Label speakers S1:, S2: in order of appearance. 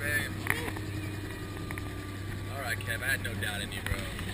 S1: babe. All right, Kev. I had no doubt in you, bro.